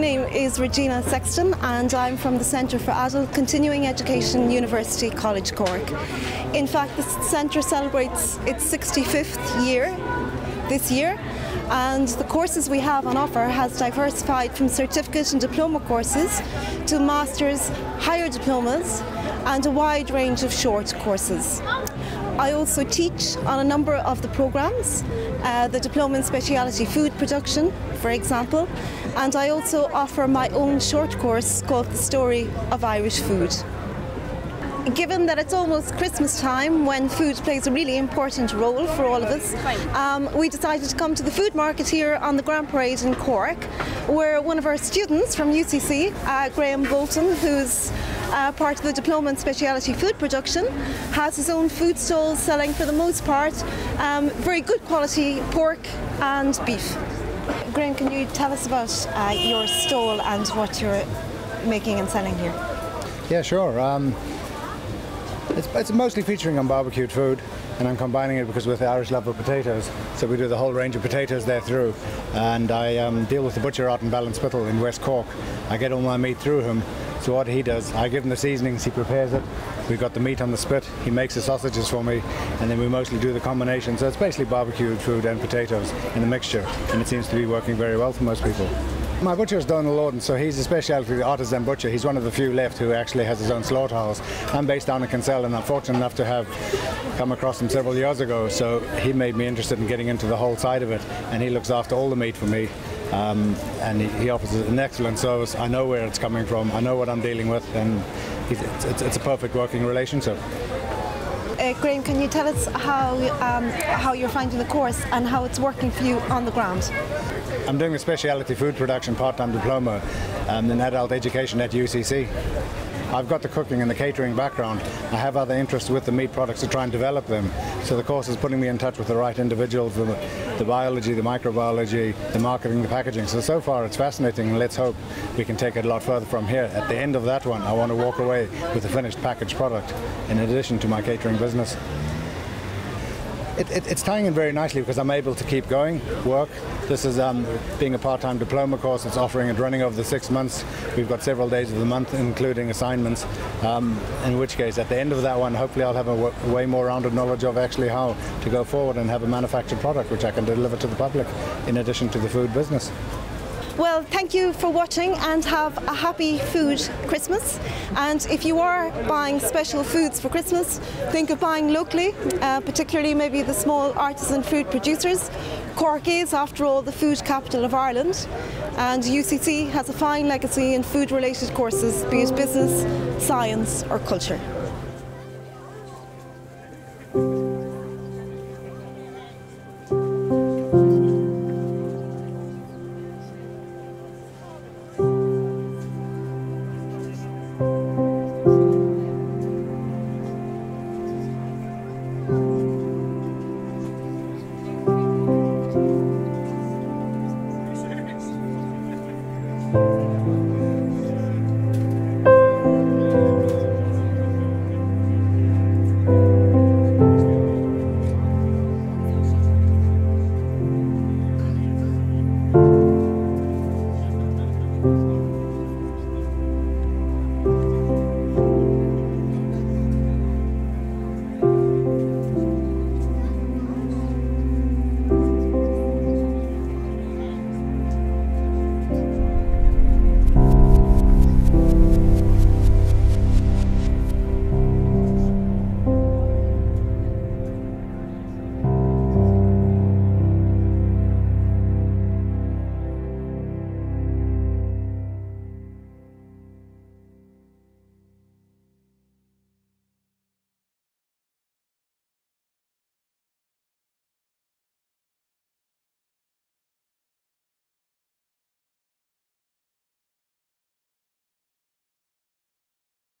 is Regina Sexton and I'm from the Centre for Adult Continuing Education, University College Cork. In fact, the centre celebrates its 65th year this year and the courses we have on offer has diversified from certificate and diploma courses to masters, higher diplomas and a wide range of short courses. I also teach on a number of the programmes, uh, the Diploma in Speciality Food Production, for example, and I also offer my own short course called The Story of Irish Food. Given that it's almost Christmas time when food plays a really important role for all of us, um, we decided to come to the food market here on the Grand Parade in Cork, where one of our students from UCC, uh, Graham Bolton, who's uh, part of the Diploma in Speciality Food Production, has his own food stall selling for the most part um, very good quality pork and beef. Graham, can you tell us about uh, your stall and what you're making and selling here? Yeah, sure. Um, it's, it's, mostly featuring on barbecued food and I'm combining it because with the Irish of potatoes. So we do the whole range of potatoes there through. And I um, deal with the butcher out in Ballinspittle in West Cork. I get all my meat through him so what he does, I give him the seasonings, he prepares it. We've got the meat on the spit, he makes the sausages for me, and then we mostly do the combination. So it's basically barbecued food and potatoes in the mixture, and it seems to be working very well for most people. My butcher is Donald Lorden, so he's a specialty artisan butcher. He's one of the few left who actually has his own slaughterhouse. I'm based down in Kinsale, and I'm fortunate enough to have come across him several years ago. So he made me interested in getting into the whole side of it, and he looks after all the meat for me. Um, and he, he, offers an excellent service. I know where it's coming from. I know what I'm dealing with, and it's, it's, it's a perfect working relationship. Uh, Graham, can you tell us how um, how you're finding the course and how it's working for you on the ground? I'm doing a specialty food production part-time diploma um, in adult education at UCC. I've got the cooking and the catering background. I have other interests with the meat products to try and develop them. So the course is putting me in touch with the right individuals, the, the biology, the microbiology, the marketing, the packaging. So, so far it's fascinating and let's hope we can take it a lot further from here. At the end of that one, I want to walk away with a finished packaged product in addition to my catering business. It, it, it's tying in very nicely because I'm able to keep going, work. This is um, being a part-time diploma course. It's offering and running over the six months. We've got several days of the month, including assignments. Um, in which case, at the end of that one, hopefully I'll have a way more rounded knowledge of actually how to go forward and have a manufactured product which I can deliver to the public, in addition to the food business. Well, thank you for watching and have a happy food Christmas. And if you are buying special foods for Christmas, think of buying locally, uh, particularly maybe the small artisan food producers. Cork is, after all, the food capital of Ireland. And UCC has a fine legacy in food related courses, be it business, science or culture.